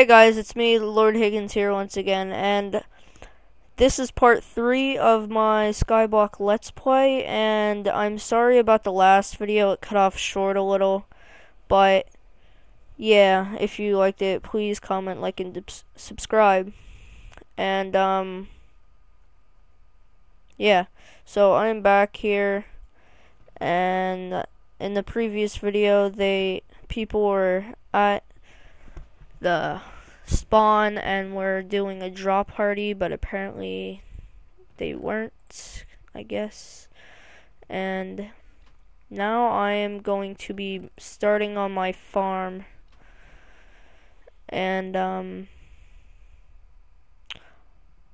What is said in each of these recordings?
Hey guys, it's me, Lord Higgons here once again, and this is part 3 of my Skyblock Let's Play, and I'm sorry about the last video, it cut off short a little, but yeah, if you liked it, please comment, like, and subscribe, and um, yeah, so I'm back here, and in the previous video, they, people were at the spawn and were doing a drop party, but apparently they weren't, I guess. And now I am going to be starting on my farm. And, um,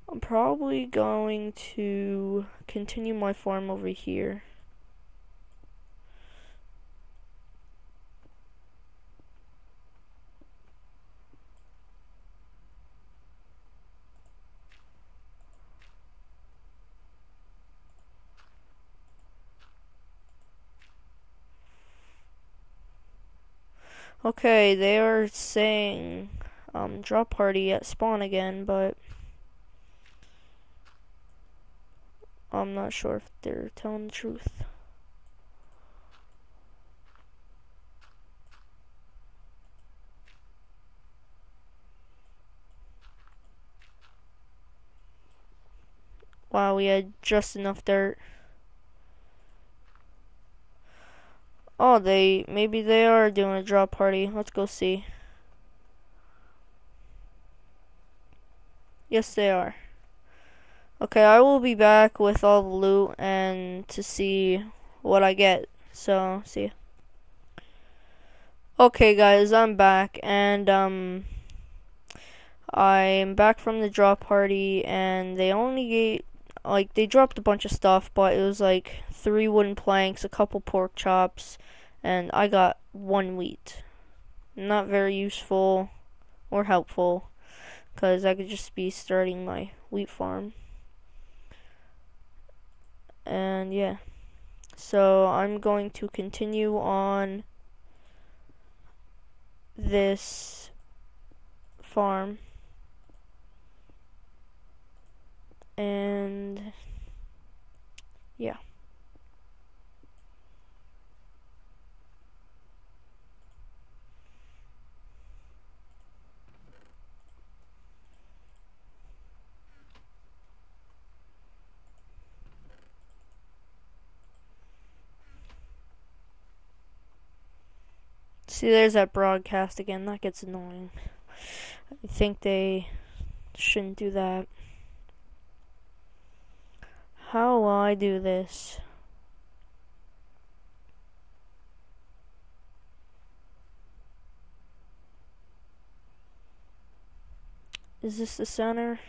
I'm probably going to continue my farm over here. Okay, they are saying um, drop party at spawn again, but I'm not sure if they're telling the truth. Wow, we had just enough dirt. Oh, they maybe they are doing a drop party. Let's go see. Yes, they are. Okay, I will be back with all the loot and to see what I get. So, see. Okay, guys, I'm back and um I'm back from the drop party and they only like they dropped a bunch of stuff, but it was like three wooden planks, a couple pork chops, and I got one wheat. Not very useful or helpful because I could just be starting my wheat farm. And yeah. So I'm going to continue on this farm. And yeah. See, there's that broadcast again. That gets annoying. I think they shouldn't do that. How will I do this? Is this the center?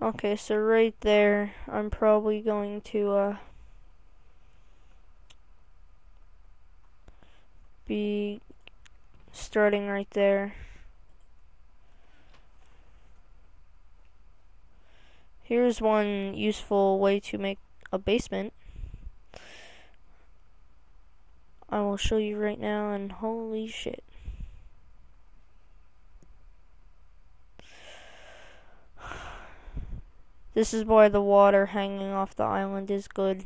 Okay, so right there, I'm probably going to, uh, be starting right there. Here's one useful way to make a basement. I will show you right now, and holy shit. This is why the water hanging off the island is good.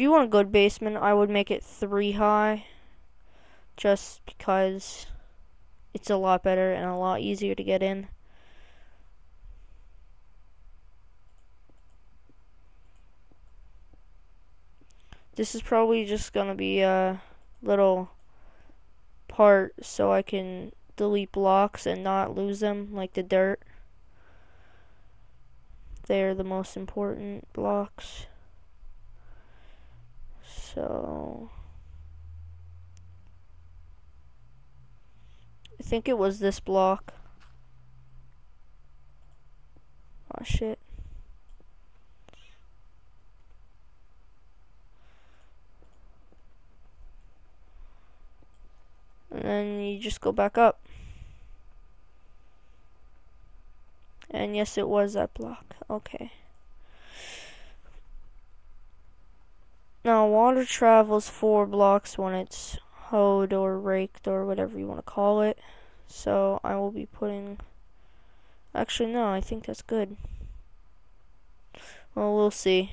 If you want a good basement, I would make it three high. Just because it's a lot better and a lot easier to get in. This is probably just gonna be a little part so I can delete blocks and not lose them like the dirt. They're the most important blocks. So I think it was this block. Oh shit. and then you just go back up. And yes, it was that block. Okay. Now, water travels four blocks when it's hoed or raked or whatever you want to call it. So I will be putting. Actually, no, I think that's good. Well, we'll see.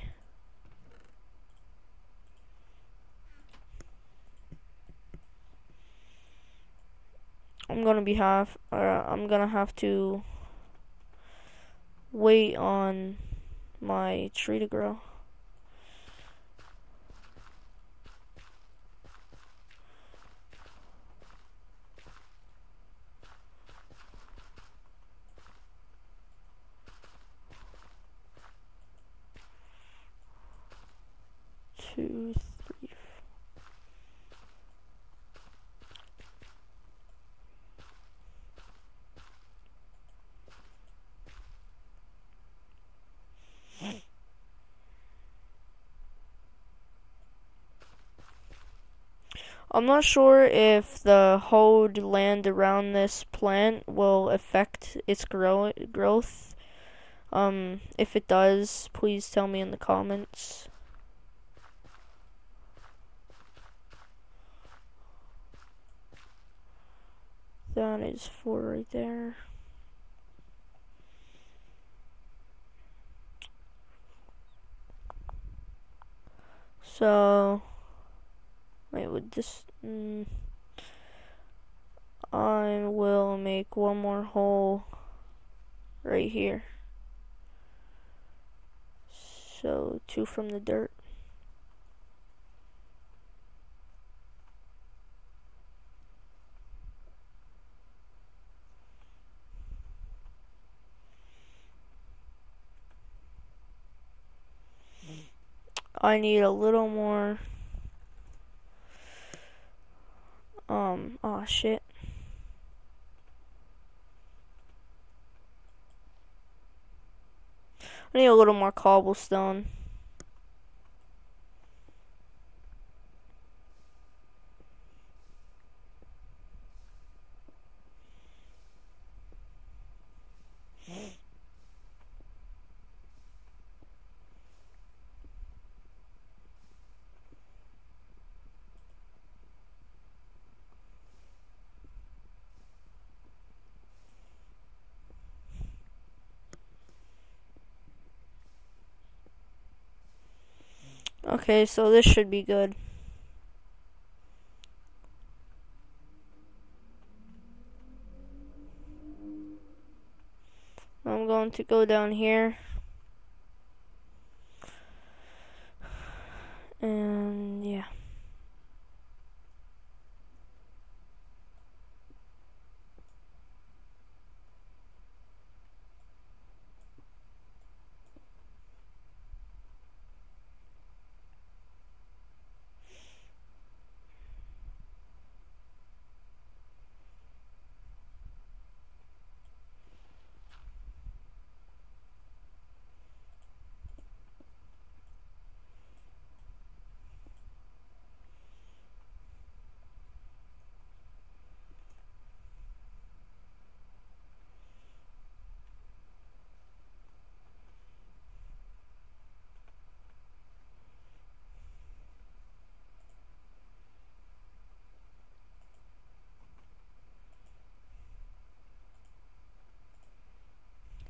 I'm gonna be have. Uh, I'm gonna have to wait on my tree to grow. Two, three, I'm not sure if the hoed land around this plant will affect its grow growth. Um, if it does, please tell me in the comments. That is four right there. So, wait, would this, mm, I will make one more hole right here. So, two from the dirt. I need a little more. Um oh shit. I need a little more cobblestone Okay, so this should be good. I'm going to go down here. And yeah.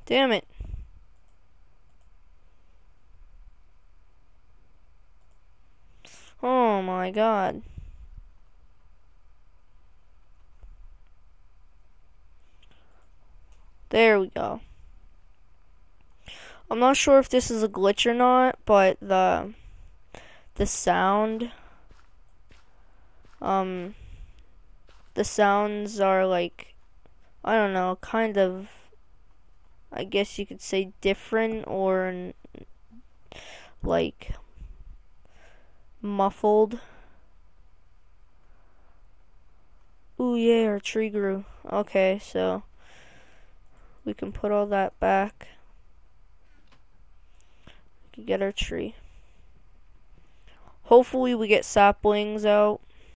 Damn it. Oh my god. There we go. I'm not sure if this is a glitch or not, but the the sound um the sounds are like I don't know, kind of I guess you could say different or like muffled. Ooh yeah, our tree grew. Okay, so we can put all that back. We can get our tree. Hopefully we get saplings out.